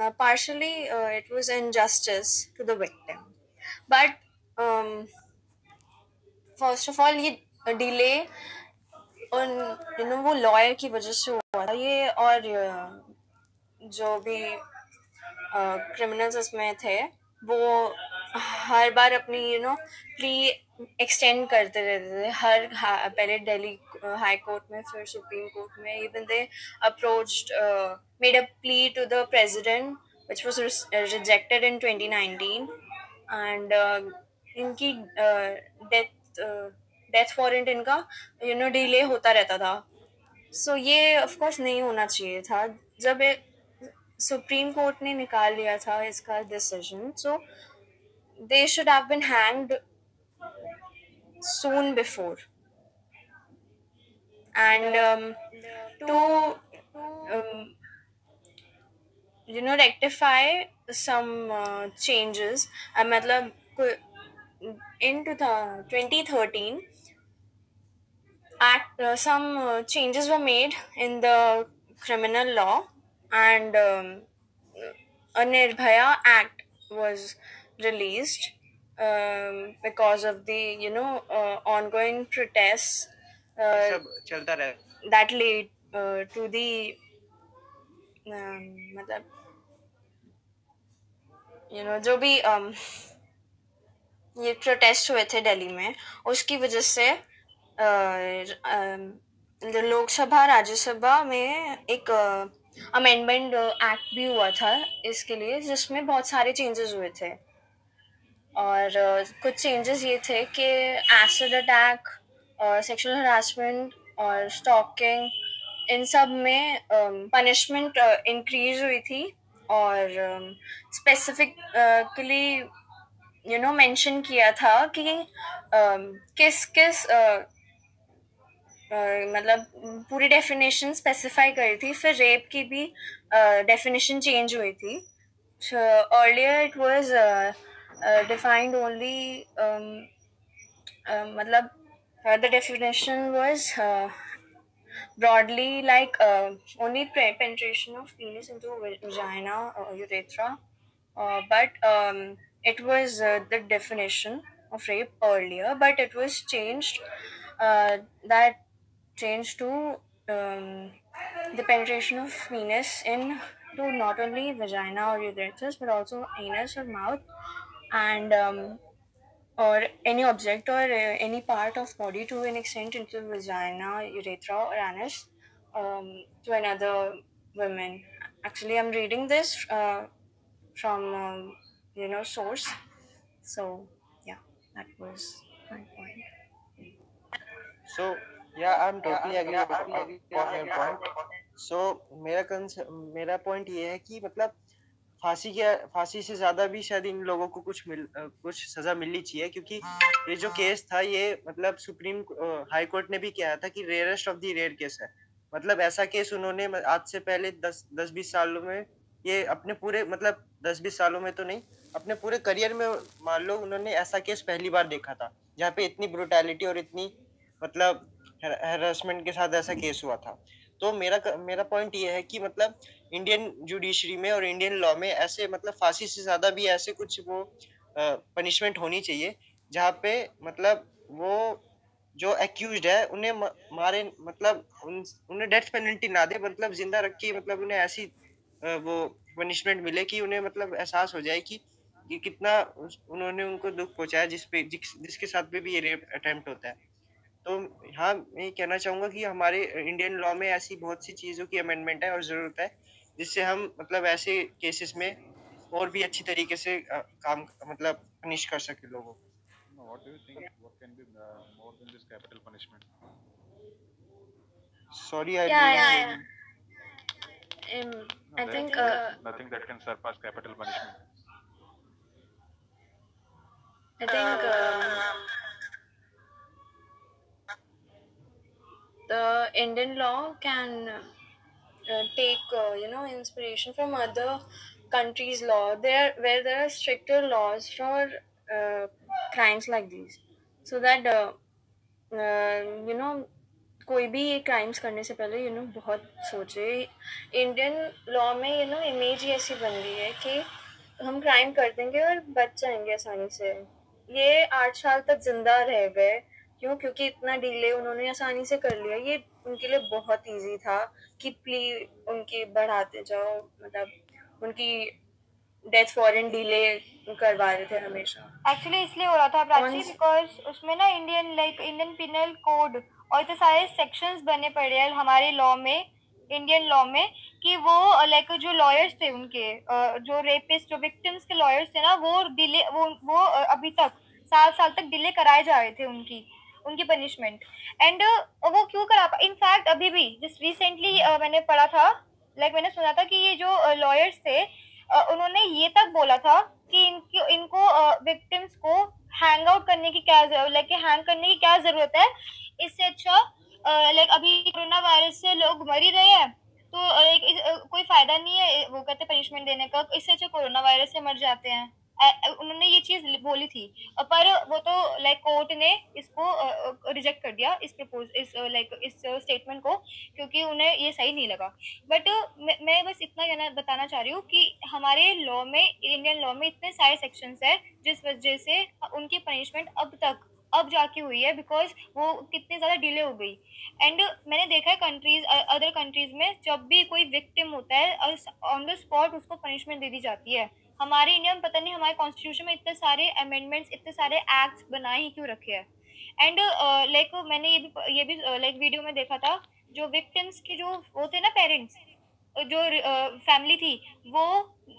uh, partially uh, it was injustice to the victim. But um, first of all, ये delay उन you know वो lawyer की वजह से हुआ था ये और jo क्रिमिनल्स uh, इसमें थे वो हर बार अपनी यू नो प्ली एक्सटेंड करते रहते थे। हर पहले दिल्ली हाई कोर्ट में फिर सुप्रीम कोर्ट में even they approached made a plea to the president which was rejected in 2019 and uh, इनकी डेथ डेथ वारंट इनका यू नो डिले होता रहता था। सो so, ये ऑफ़ कोर्स नहीं होना चाहिए था। जब सुप्रीम कोर्ट ने निकाल लिया था इसका decision so so, they should have been hanged soon before. And um, to um, you know rectify some uh, changes, I mean, in 2013 act uh, some uh, changes were made in the criminal law and um, a Nirbhaya Act was released um, because of the you know uh, ongoing protests uh, that led uh, to the um, you know जो भी um, ये protest हुए थे दिल्ली में उसकी वजह से लोकसभा राज्यसभा में एक अमेंडमेंट एक्ट भी हुआ था इसके लिए जिसमें बहुत सारे चेंजेस हुए थे और कुछ चेंजेस ये थे कि एसिड अटैक और सेक्सुअल हरासमेंट और स्टॉकिंग इन सब में पनिशमेंट इंक्रीज हुई थी और स्पेसिफिकली यू नो मेंशन किया था कि किस किस मतलब पूरी डेफिनेशन स्पेसिफाई करी थी, फिर रेप की भी डेफिनेशन चेंज हुई थी। Earlier it was defined only um, uh, matlab, uh, the definition was uh, broadly like uh, only penetration of penis into vagina or urethra uh, but um, it was uh, the definition of rape earlier but it was changed uh, that changed to um, the penetration of penis in to not only vagina or urethra but also anus or mouth and um, or any object or uh, any part of body to an extent into vagina, urethra, or anus um, to another woman. Actually, I'm reading this uh, from um, you know source. So yeah, that was my point. So yeah, I'm totally yeah, agree on your point. So मेरा कंस मेरा point ये है कि मतलब फांसी के, फांसी से ज़्यादा भी शायद इन लोगों को कुछ मिल कुछ सजा मिलनी चाहिए, क्योंकि ये जो केस था, ये मतलब सुप्रीम हाई कोर्ट ने भी किया था कि rarest of the rare case है। मतलब ऐसा केस उन्होंने आज से पहले दस दस बीस सालों में ये अपने पूरे मतलब दस बीस सालों में तो नहीं, अपने पूरे करियर में मान लो उन्होंने ऐसा केस पहली बार देखा था, जहाँ पे इतनी ब्रुटैलिटी और इतनी मतलब हेरासमेंट के साथ ऐसा केस हुआ था। तो मेरा मेरा पॉइंट ये है कि मतलब इंडियन जुडिशरी में और इंडियन लॉ में ऐसे मतलब फांसी से ज़्यादा भी ऐसे कुछ वो पनिशमेंट होनी चाहिए जहाँ पे मतलब वो जो एक्यूज है उन्हें मारे मतलब उन उन्हें डेथ पेनल्टी ना दे मतलब ज़िंदा रख के मतलब उन्हें ऐसी वो पनिशमेंट मिले कि उन्हें मतलब एहसास हो जाए कि कि कितना उन्होंने उनको दुख पहुँचाया जिस पे जिस, जिसके साथ पे भी ये रेप अटेम्प्ट होता है। तो हाँ मैं कहना चाहूँगा कि हमारे इंडियन लॉ में ऐसी बहुत सी चीज़ों की अमेंडमेंट है और ज़रूरत है जिससे हम मतलब ऐसे केसेस में और भी अच्छी तरीके से काम मतलब पनिश कर सके लोगों को। Sorry I I think indian law can uh, take uh, you know inspiration from other countries' law there where there are stricter laws for uh, crimes like these, so that uh, uh, you know कोई भी ये crimes करने से पहले you know बहुत सोचे Indian law में you know image ही ऐसी बन गई है कि हम क्राइम कर देंगे और बच जाएँगे आसानी से ये आठ साल तक ज़िंदा रह गए क्यों क्योंकि इतना डिले उन्होंने आसानी से कर लिया ये उनके लिए बहुत इजी था कि प्ली उनकी बढ़ाते जाओ मतलब उनकी डेथ फॉरन डिले करवा रहे थे हमेशा। एक्चुअली इसलिए हो रहा था प्राची बिकॉज़ उसमें ना Indian like Indian penal code और इतने सारे सेक्शंस बने पड़े हैं हमारे लॉ में इंडियन लॉ में कि वो लाइक जो लॉयर्स थे उनके जो रेपिस्ट जो विक्टिम्स के लॉयर्स थे ना वो डिले वो वो अभी तक सात साल तक डिले कराए जा रहे थे उनकी। उनकी पनिशमेंट एंड uh, वो क्यों करा? पा इनफैक्ट अभी भी जिस रिसेंटली uh, मैंने पढ़ा था लाइक like, मैंने सुना था कि ये जो लॉयर्स uh, थे uh, उन्होंने ये तक बोला था कि इनकी इनको विक्टिम्स को हैंग आउट करने की क्या लाइक हैंग करने की क्या ज़रूरत है? इससे अच्छा लाइक अभी कोरोना वायरस से लोग मर ही रहे हैं तो एक कोई फ़ायदा नहीं है वो कहते पनिशमेंट देने का इससे अच्छा कोरोना वायरस से मर जाते हैं। उन्होंने ये चीज़ बोली थी। पर वो तो लाइक कोर्ट ने इसको रिजेक्ट कर दिया इस प्रपोज इस लाइक इस स्टेटमेंट को, क्योंकि उन्हें ये सही नहीं लगा। बट मैं बस इतना कहना, बताना चाह रही हूँ कि हमारे लॉ में इंडियन लॉ में इतने सारे सेक्शंस हैं, जिस वजह से उनकी पनिशमेंट अब तक अब जाके हुई है बिकॉज़ वो कितनी ज़्यादा डिले हो गई। एंड मैंने देखा है कंट्रीज़ अदर कंट्रीज़ में जब भी कोई विक्टिम होता है ऑन द स्पॉट उसको पनिशमेंट दे दी जाती है। हमारे इंडिया में पता नहीं, हमारे कॉन्स्टिट्यूशन में इतने सारे अमेंडमेंट्स इतने सारे एक्ट्स बनाए ही क्यों रखे हैं। एंड लाइक मैंने ये भी ये भी लाइक वीडियो में देखा था, जो विक्टिम्स के जो वो थे ना पेरेंट्स जो फैमिली थी वो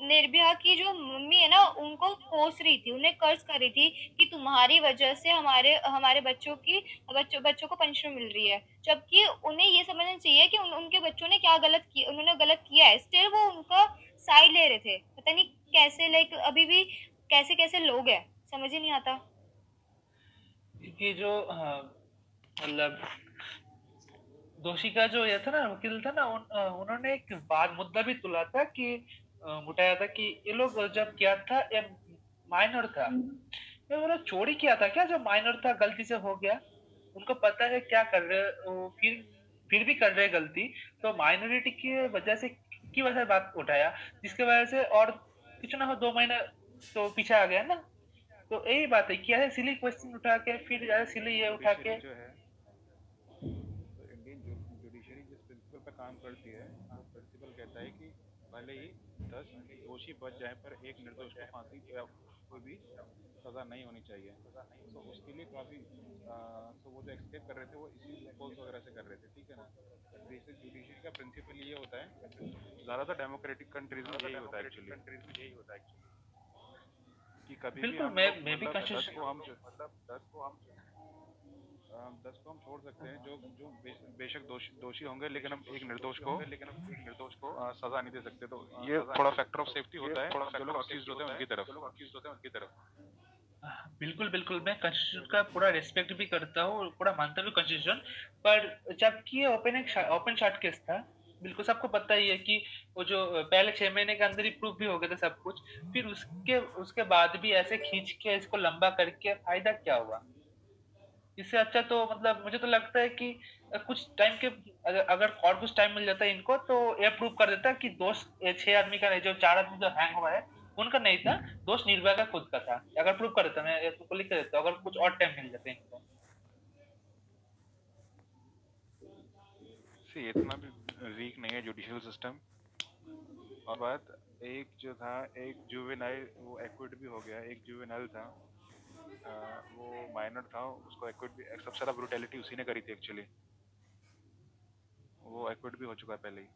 निर्भया की जो मम्मी है ना उनको कोस रही थी उन्हें कर्ज कर रही थी कि तुम्हारी वजह से हमारे हमारे बच्चों की बच्चों बच्चों को पेंशन मिल रही है। जबकि उन्हें ये समझना चाहिए कि उन, उनके बच्चों ने क्या गलत किया उन्होंने गलत किया है। स्टिल वो उनका साइड ले रहे थे। पता नहीं कैसे लाइक अभी भी कैसे कैसे लोग हैं समझ ही नहीं आता। ये जो हाँ, मतलब दोषी का जो ये था ना वकील था ना उन, उन्होंने एक बात मुद्दा भी तुला था कि उठाया था कि ये लोग जब किया था ये माइनर था। ये वो चोरी किया था क्या जब माइनर था? गलती से हो गया। उनको पता है क्या कर रहे वो फिर फिर भी कर रहे गलती। तो माइनॉरिटी की वजह से की वजह से बात उठाया जिसके वजह से और कुछ ना हो दो महीना तो पीछे आ गया ना। तो यही बात है क्या है सिली क्वेश्चन उठा के फिर सिली ये उठा के जो है तो इंडियन जुडिशरी जिस प्रिंसिपल पर काम करती है वो प्रिंसिपल कहता है कि भले ही दस दोषी बच जाए पर एक निर्दोष को फांसी या कोई भी सज़ा नहीं होनी चाहिए। तो उसके लिए काफ़ी तो वो जो एक्सपेक्ट कर रहे थे वो इसी पोल्स वगैरह से कर रहे थे ठीक है ना? बेसिक जुडिशरी का प्रिंसिपल ये होता है। ज़्यादातर डेमोक्रेटिक कंट्रीज़ में यही होता है एक्चुअली कंट्रीज़ में यही होता है कि कभी भी हम मैं मैं भी मतलब दस को हम मतलब दस को हम दस को हम छोड़ सकते हैं जो जो बेशक दोषी दोषी होंगे लेकिन हम एक निर्दोष को लेकिन हम एक निर्दोष को सजा नहीं दे सकते। तो ये थोड़ा फैक्टर ऑफ़ सेफ्टी होता है थोड़ा जो लोग अक्यूज होते हैं उनकी तरफ़। लोग अक्यूज होते हैं उनकी तरफ़। बिल्कुल बिल्कुल। मैं कॉन्स्टिट्यूशन का पूरा रिस्पेक्ट भी करता हूँ पूरा मानता भी कॉन्स्टिट्यूशन पर जबकि ये ओपन एक ओपन शॉर्ट केस था बिल्कुल सबको पता ही है कि वो जो पहले छह महीने के अंदर ही प्रूफ भी हो गया था सब कुछ। फिर उसके उसके बाद भी ऐसे खींच के इसको लंबा करके फ़ायदा क्या हुआ? इससे अच्छा तो मतलब मुझे तो लगता है कि कुछ टाइम के अगर और कुछ टाइम मिल जाता है इनको तो ये प्रूव कर देता कि दोस्त छह आदमी का नहीं, जो चार आदमी जो हैंग हुआ है, उनका नहीं था, दोस्त निर्भया का खुद का था। अगर प्रूव कर देता, मैं इसको लिख देता, अगर कुछ और टाइम मिल जाता इनको। इतना भी वीक नहीं है जुडिशियल सिस्टम और बात, एक जो था, एक जुवेनाइल वो एक्विट भी हो गया, एक जुवेनाइल था। आ, वो माइनर था उसको एक्विट भी सबसे ज़्यादा ब्रूटैलिटी उसी ने करी थी एक्चुअली वो एक्विट भी हो चुका है पहले ही।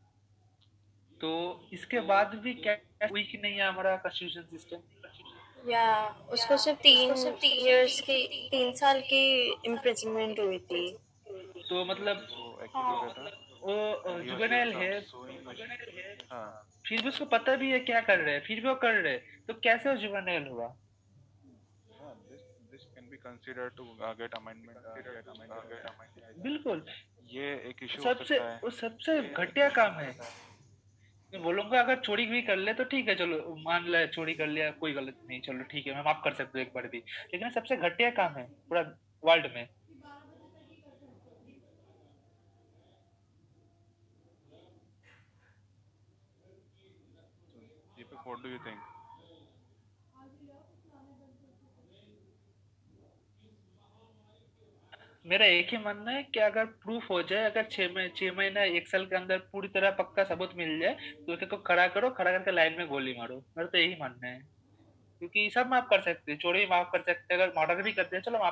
तो इसके तो, बाद भी क्या हुई कि नहीं है हमारा कॉन्स्टिट्यूशन सिस्टम या उसको सिर्फ़ तीन इयर्स की तीन साल की इम्प्रिजनमेंट हुई थी। तो मतलब वो जुगनल है हाँ फिर भी उसको पता भी है क्या कर रहे हैं फिर भी वो कर रहे हैं। तो कैसे वो जुगनल हुआ? कंसीडर टू गेट अमेंडमेंट बिल्कुल। ये एक इशू सबसे वो सबसे घटिया काम है। बोलूँगा अगर चोरी भी कर ले तो ठीक है चलो मान ले चोरी कर लिया कोई गलत नहीं चलो ठीक है मैं माफ़ कर सकता हो एक बार भी। लेकिन सबसे घटिया काम है पूरा वर्ल्ड में। What do you think? मेरा एक ही मानना है कि अगर प्रूफ हो जाए, अगर छह महीने छह महीना, एक साल के अंदर पूरी तरह पक्का सबूत मिल जाए तो उसको खड़ा करो, खड़ा करके लाइन में गोली मारो। मेरा तो यही मानना है। क्योंकि सब माफ़ कर सकते हैं, चोरी माफ़ कर सकते हैं, अगर मर्डर भी करते हैं चलो माफ़